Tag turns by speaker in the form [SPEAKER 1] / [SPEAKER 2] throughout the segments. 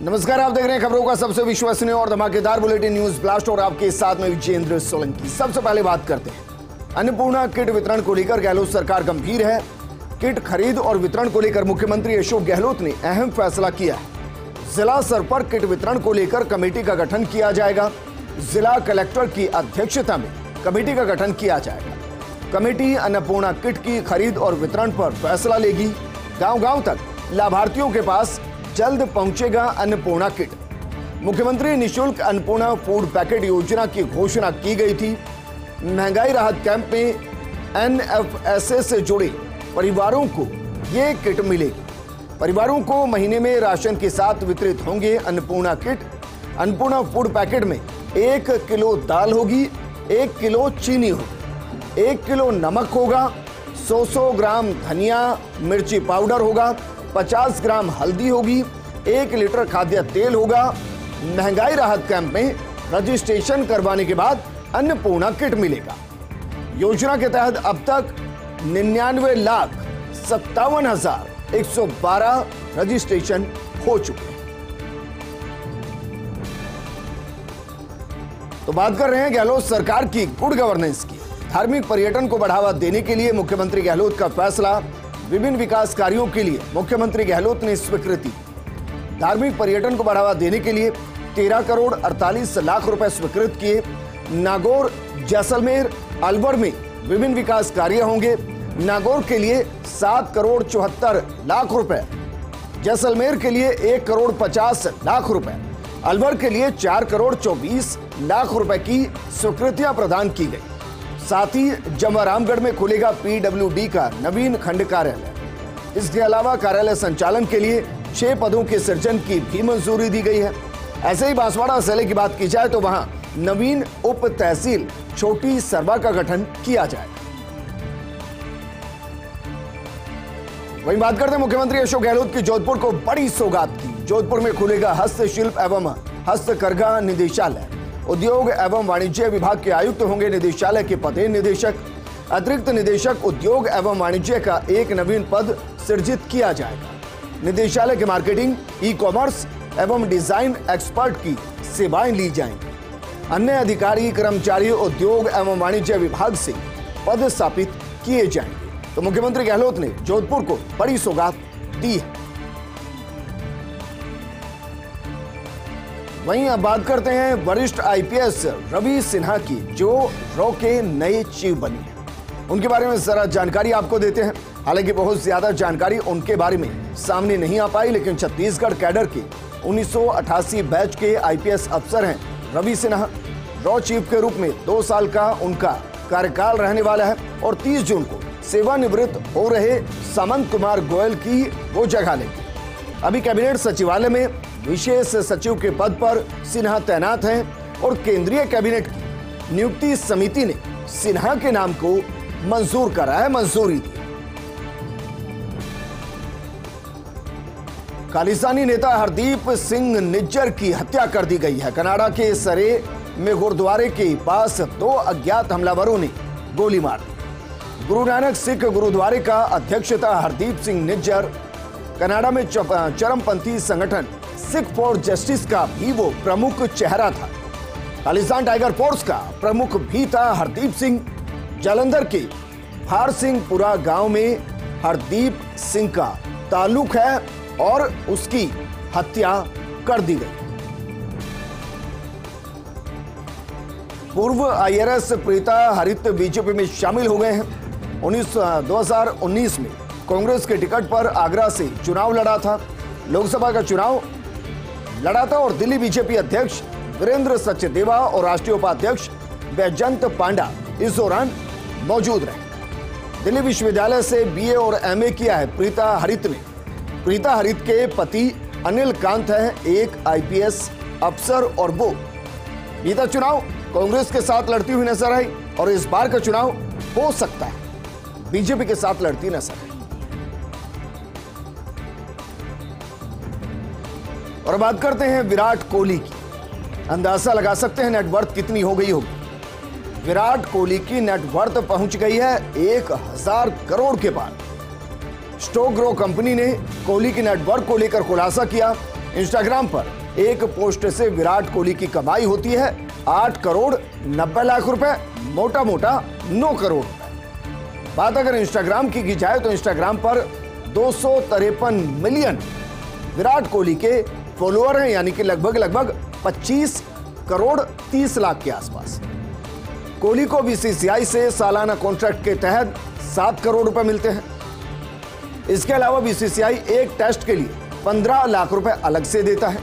[SPEAKER 1] नमस्कार, आप देख रहे हैं खबरों का सबसे विश्वसनीय और धमाकेदार बुलेटिन न्यूज़ ब्लास्ट और आपके साथ में विजेंद्र सोलंकी। सबसे पहले बात करते हैं। अन्नपूर्णा किट वितरण को लेकर गहलोत सरकार गंभीर है। किट खरीद और वितरण को लेकर मुख्यमंत्री अशोक गहलोत ने अहम फैसला किया जिला स्तर पर किट वितरण को लेकर कमेटी का गठन किया जाएगा। जिला कलेक्टर की अध्यक्षता में कमेटी का गठन किया जाएगा। कमेटी अन्नपूर्णा किट की खरीद और वितरण पर फैसला लेगी। गाँव गाँव तक लाभार्थियों के पास जल्द पहुंचेगा अन्नपूर्णा किट। मुख्यमंत्री निशुल्क अन्नपूर्णा फ़ूड पैकेट योजना की घोषणा की गई थी। महँगाई राहत कैंप में एनएफएसए से जुड़े परिवारों को ये किट मिलेगी। परिवारों को महीने में राशन के साथ वितरित होंगे Annapurna kit. Annapurna food packet में एक किलो दाल होगी, एक किलो चीनी होगी, एक किलो नमक होगा 100-100 ग्राम धनिया, मिर्ची पाउडर होगा 50 ग्राम हल्दी होगी एक लीटर खाद्य तेल होगा। महँगाई राहत कैंप में रजिस्ट्रेशन करवाने के बाद अन्नपूर्णा किट मिलेगा। योजना के तहत अब तक निन्यानवे लाख सत्तावन हज़ार एक सौ बारह रजिस्ट्रेशन हो चुके हैं। तो बात कर रहे हैं गहलोत सरकार की गुड गवर्नेंस की। धार्मिक पर्यटन को बढ़ावा देने के लिए मुख्यमंत्री गहलोत का फैसला। विभिन्न विकास कार्यों के लिए मुख्यमंत्री गहलोत ने स्वीकृति। धार्मिक पर्यटन को बढ़ावा देने के लिए तेरह करोड़ अड़तालीस लाख रुपए स्वीकृत किए। नागौर, जैसलमेर, अलवर में विभिन्न विकास कार्य होंगे। नागौर के लिए सात करोड़ चौहत्तर लाख रुपए। जैसलमेर के लिए एक करोड़ पचास लाख रुपए। अलवर के लिए चार करोड़ चौबीस लाख रुपए की स्वीकृतियाँ प्रदान की गई। साथ ही जमारामगढ़ में खुलेगा पीडब्ल्यूडी का नवीन खंड कार्यालय। इसके अलावा कार्यालय संचालन के लिए छह पदों के सृजन की भी मंजूरी दी गई है। ऐसे ही बांसवाड़ा ज़िले की बात की जाए तो वहाँ नवीन उप तहसील छोटी सरबा का गठन किया जाए। वहीं बात करते हैं मुख्यमंत्री अशोक गहलोत की जोधपुर को बड़ी सौगात की। जोधपुर में खुलेगा हस्तशिल्प एवं हस्तकरघा निदेशालय। उद्योग एवं वाणिज्य विभाग के आयुक्त होंगे निदेशालय के पदे निदेशक। अतिरिक्त निदेशक उद्योग एवं वाणिज्य का एक नवीन पद सृजित किया जाएगा। निदेशालय के मार्केटिंग ई कॉमर्स एवं डिज़ाइन एक्सपर्ट की सेवाएँ ली जाएँगी अन्य अधिकारी, कर्मचारी, उद्योग एवं वाणिज्य विभाग से पद स्थापित किए जाएँगे तो मुख्यमंत्री गहलोत ने जोधपुर को बड़ी सौगात दी है। वहीं अब बात करते हैं वरिष्ठ आईपीएस रवि सिन्हा की, जो रॉ के नए चीफ बनी उनके बारे में जरा जानकारी आपको देते हैं। हालाँकि बहुत ज़्यादा जानकारी उनके बारे में सामने नहीं आ पाई, लेकिन छत्तीसगढ़ कैडर के 1988 बैच के आईपीएस अफसर हैं रवि सिन्हा। रॉ चीफ के रूप में दो साल का उनका कार्यकाल रहने वाला है और 30 जून को सेवानिवृत्त हो रहे सामंत कुमार गोयल की वो जगह लेंगे। अभी कैबिनेट सचिवालय में विशेष सचिव के पद पर सिन्हा तैनात हैं और केंद्रीय कैबिनेट की नियुक्ति समिति ने सिन्हा के नाम को मंजूर करा है, मंजूरी दी। खालिस्तानी नेता हरदीप सिंह निज्जर की हत्या कर दी गई है। कनाडा के सरे में गुरुद्वारे के पास दो अज्ञात हमलावरों ने गोली मार दी। गुरु नानक सिख गुरुद्वारे का अध्यक्षता हरदीप सिंह निज्जर। कनाडा में चरमपंथी संगठन सिख फॉर जस्टिस का भी वो प्रमुख चेहरा था। खालिस्तान टाइगर फोर्स का प्रमुख भी था हरदीप सिंह। जालंधर के हार सिंहपुरा गाँव में हरदीप सिंह का ताल्लुक है। और उसकी हत्या कर दी गई। पूर्व आईआरएस प्रीता हरित बीजेपी में शामिल हो गए हैं। उन्नीस 2019 में कांग्रेस के टिकट पर आगरा से चुनाव लड़ा था। लोकसभा का चुनाव लड़ा था और दिल्ली बीजेपी अध्यक्ष वीरेंद्र सचदेवा और राष्ट्रीय उपाध्यक्ष बैजंत पांडा इस दौरान मौजूद रहे। दिल्ली विश्वविद्यालय से बीए और एमए किया है प्रीता हरित ने। प्रीता हरित के पति अनिल कांत हैं एक आईपीएस अफसर और वो। बीता चुनाव। कांग्रेस के साथ लड़ती हुई नज़र आई और इस बार का चुनाव हो सकता है। बीजेपी के साथ लड़ती नज़र आई। और बात करते हैं विराट कोहली की। अंदाज़ा लगा सकते हैं नेटवर्थ कितनी हो गई होगी। विराट कोहली की नेटवर्थ पहुँच गई है एक हज़ार करोड़ के पार। स्टोक ग्रो कंपनी ने कोहली के नेटवर्क को लेकर खुलासा किया। इंस्टाग्राम पर एक पोस्ट से विराट कोहली की कमाई होती है, आठ करोड़ नब्बे लाख रुपए मोटा मोटा नौ करोड़। बात अगर इंस्टाग्राम की की जाए तो इंस्टाग्राम पर दो सौ तिरपन मिलियन विराट कोहली के फॉलोअर हैं, यानी कि लगभग लगभग 25 करोड़ 30 लाख के आसपास। कोहली को बीसीसीआई से सालाना कॉन्ट्रैक्ट के तहत सात करोड़ रुपए मिलते हैं। इसके अलावा बीसीसीआई एक टेस्ट के लिए पंद्रह लाख रुपए अलग से देता है।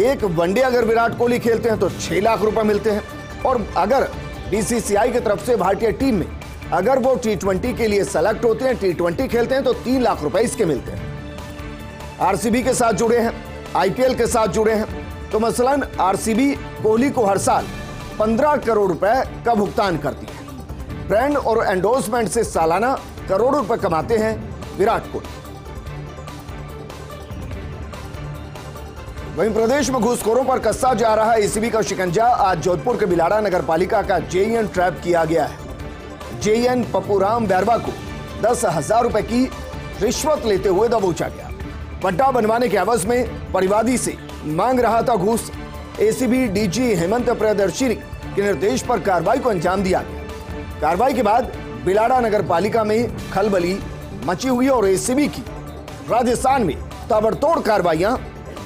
[SPEAKER 1] एक वनडे अगर विराट कोहली खेलते हैं तो छह लाख रुपए मिलते हैं। और अगर बीसीसीआई की तरफ़ से भारतीय टीम में अगर वो टी के लिए सेलेक्ट होते हैं टी खेलते हैं तो तीन लाख रुपए इसके मिलते हैं। आरसीबी के साथ जुड़े हैं, आईपीएल के साथ जुड़े हैं। तो मसलन आरसीबी कोहली को हर साल 15 करोड़ रुपए का भुगतान करती है। ब्रांड और एंडोर्समेंट से सालाना करोड़ों रुपए कमाते हैं विराट कोहली। वहीं प्रदेश में घूसखोरों पर कस्सा जा रहा है एसीबी का शिकंजा आज जोधपुर के बिलाड़ा नगर पालिका का जेईएन ट्रैप किया गया है। जेईएन पप्पूराम बैरवा को दस हज़ार रुपए की रिश्वत लेते हुए दबोचा गया। पट्टा बनवाने के एवज में परिवादी से मांग रहा था घूस। एसीबी डीजी हेमंत प्रियदर्शी के निर्देश पर कार्रवाई को अंजाम दिया गया। कार्रवाई के बाद बिलाड़ा नगर पालिका में खलबली मची हुई और एसीबी की। राजस्थान में ताबड़तोड़ कार्रवाइयाँ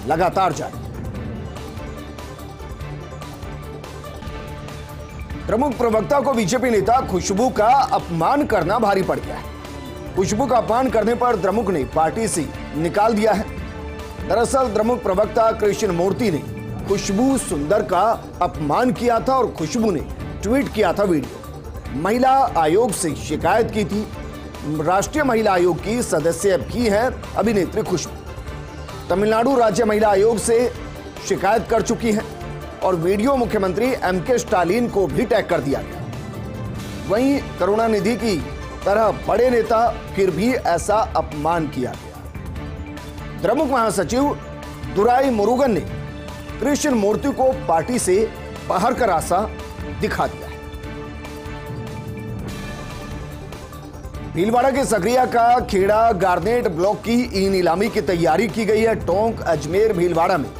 [SPEAKER 1] लगातार जारी। प्रमुख प्रवक्ता को बीजेपी नेता खुशबू का अपमान करना भारी पड़ गया है। खुशबू का अपमान करने पर द्रमुक ने पार्टी से निकाल दिया है। दरअसल द्रमुक प्रवक्ता कृष्ण मूर्ति ने खुशबू सुंदर का अपमान किया था और खुशबू ने ट्वीट किया था वीडियो। महिला आयोग से शिकायत की थी राष्ट्रीय महिला आयोग की सदस्य भी है अभिनेत्री खुशबू। तमिलनाडु राज्य महिला आयोग से शिकायत कर चुकी है और वीडियो मुख्यमंत्री एम के स्टालिन को भी टैग कर दिया गया। वहीं करुणानिधि की तरह बड़े नेता फिर भी ऐसा अपमान किया गया। द्रमुक महासचिव दुराई मुरुगन ने कृष्ण मूर्ति को पार्टी से बाहर का रास्ता दिखा दिया। भीलवाड़ा के सकरिया का खेड़ा गार्नेट ब्लॉक की ई नीलामी की तैयारी की गई है। टोंक, अजमेर, भीलवाड़ा में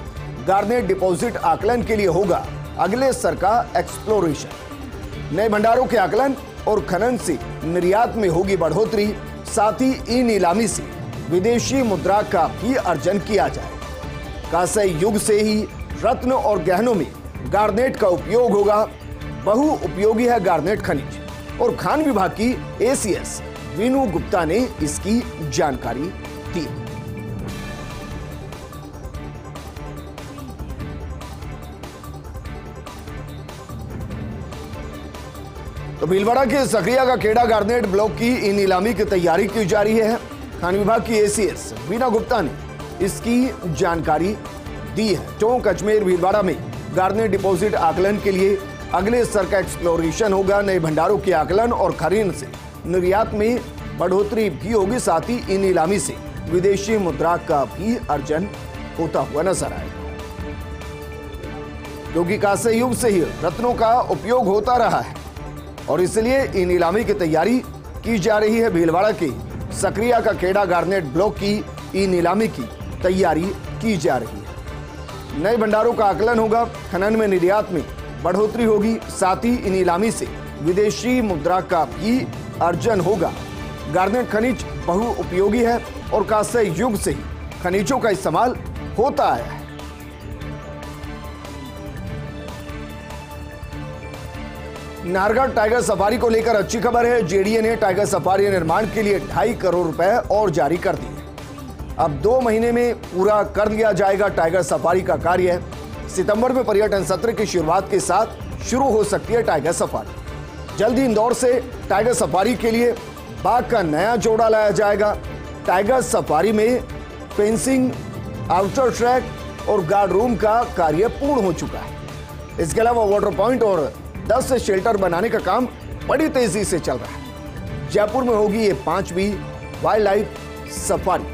[SPEAKER 1] गार्नेट डिपॉजिट आकलन के लिए होगा अगले स्तर का एक्सप्लोरेशन। नए भंडारों के आकलन और खनन से निर्यात में होगी बढ़ोतरी, साथ ही ई नीलामी से विदेशी मुद्रा का भी अर्जन किया जाए। कांस्य युग से ही रत्न और गहनों में गार्नेट का उपयोग होगा। बहु उपयोगी है गार्नेट खनिज और खान विभाग की एसीएस वीनू गुप्ता ने इसकी जानकारी दी। तो भीलवाड़ा के सक्रिया का खेड़ा गार्नेट ब्लॉक की इन नीलामी की तैयारी की जा रही है। खान विभाग की एसीएस वीना गुप्ता ने इसकी जानकारी दी है। टोंक अजमेर भीलवाड़ा में गार्नेट डिपॉजिट आकलन के लिए अगले स्तर का एक्सप्लोरेशन होगा। नए भंडारों के आकलन और खरीद से निर्यात में बढ़ोतरी भी होगी, साथ ही इन नीलामी से विदेशी मुद्रा का भी अर्जन होता हुआ नज़र आएगा। क्योंकि कांस्य युग से ही रत्नों का उपयोग होता रहा है और इसलिए इन नीलामी की तैयारी की जा रही है। भीलवाड़ा के सक्रिया का खेड़ा गार्नेट ब्लॉक की ई नीलामी की तैयारी की जा रही है। नए भंडारों का आकलन होगा, खनन में निर्यात में बढ़ोतरी होगी, साथ ही इन नीलामी से विदेशी मुद्रा का भी अर्जन होगा। गार्नेट खनिज बहु उपयोगी है और कांस्य युग से ही खनिजों का इस्तेमाल होता है। नारगढ़ टाइगर सफारी को लेकर अच्छी खबर है। जेडीए ने टाइगर सफारी निर्माण के लिए ढाई करोड़ रुपए और जारी कर दिए। अब दो महीने में पूरा कर लिया जाएगा टाइगर सफारी का कार्य। सितंबर में पर्यटन सत्र की शुरुआत के साथ शुरू हो सकती है टाइगर सफारी। जल्द ही इंदौर से टाइगर सफारी के लिए बाघ का नया जोड़ा लाया जाएगा। टाइगर सफारी में फेंसिंग, आउटर ट्रैक और गार्ड रूम का कार्य पूर्ण हो चुका है। इसके अलावा वाटर पॉइंट और 10 शेल्टर बनाने का काम बड़ी तेज़ी से चल रहा है। जयपुर में होगी ये पांचवी वाइल्ड लाइफ सफारी।